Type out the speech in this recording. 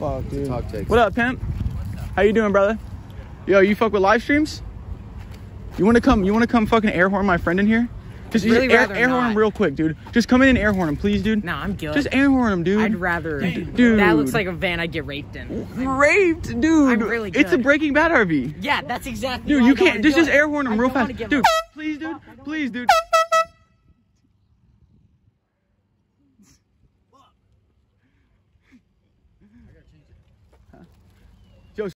Fuck, dude. What up, pimp? How you doing, brother? Yo, you fuck with live streams? You wanna come? You wanna come fucking air horn my friend in here? Just Really air, air horn him real quick, dude. Just come in and air horn him, please, dude. No, I'm good. Just air horn him, dude. I'd rather. Dude. That looks like a van I'd get raped in. raped, dude. I'm really good. It's a. Breaking Bad RV. Yeah, that's exactly. Dude, you can't just just air horn I him real fast, dude. Please, dude. Please, dude.